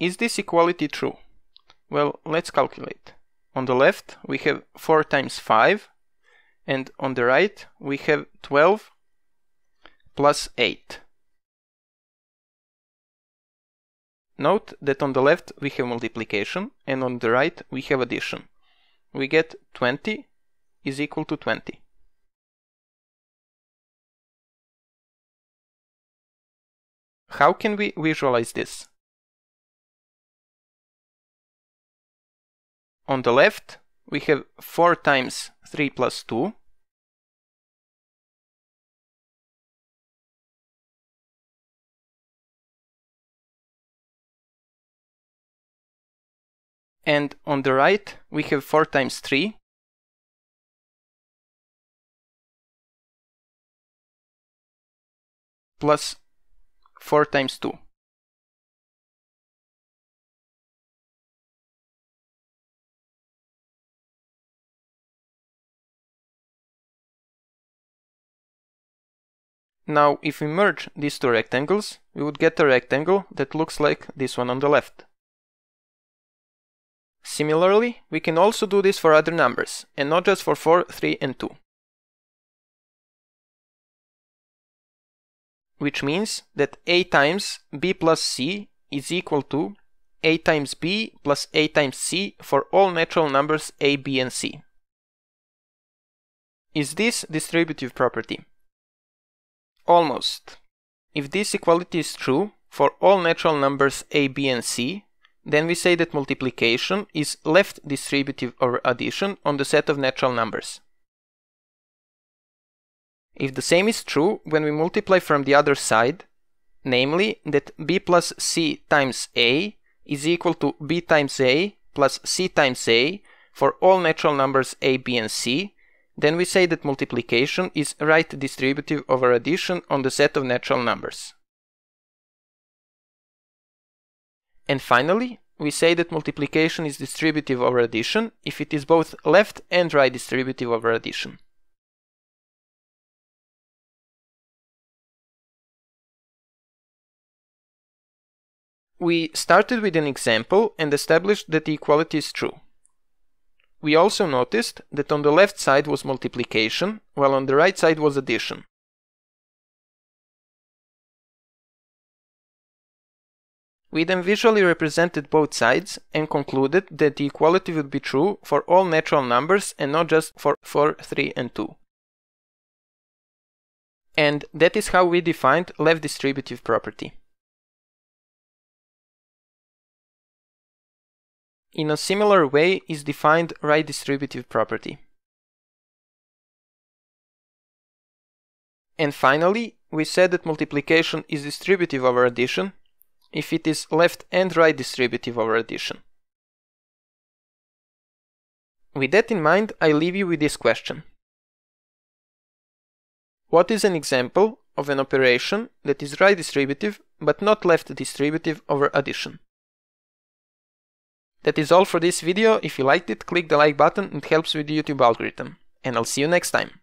Is this equality true? Well, let's calculate. On the left, we have 4 times 5, and on the right, we have 12 plus 8. Note that on the left we have multiplication and on the right we have addition. We get 20 is equal to 20. How can we visualize this? On the left, we have 4 times 3 plus 2. And on the right, we have 4 times 3. plus 4 times 2. Now, if we merge these two rectangles, we would get a rectangle that looks like this one on the left. Similarly, we can also do this for other numbers, and not just for 4, 3 and 2. Which means that a times b plus c is equal to a times b plus a times c for all natural numbers a, b and c. Is this distributive property? Almost. If this equality is true for all natural numbers a, b and c, then we say that multiplication is left distributive over addition on the set of natural numbers. If the same is true when we multiply from the other side, namely that b plus c times a is equal to b times a plus c times a for all natural numbers a, b and c, then we say that multiplication is right distributive over addition on the set of natural numbers. And finally, we say that multiplication is distributive over addition if it is both left and right distributive over addition. We started with an example and established that the equality is true. We also noticed that on the left side was multiplication, while on the right side was addition. We then visually represented both sides and concluded that the equality would be true for all natural numbers and not just for 4, 3 and 2. And that is how we defined left distributive property. In a similar way is defined right distributive property. And finally, we said that multiplication is distributive over addition if it is left and right distributive over addition. With that in mind, I leave you with this question. What is an example of an operation that is right distributive but not left distributive over addition? That is all for this video. If you liked it, click the like button, it helps with the YouTube algorithm. And I'll see you next time.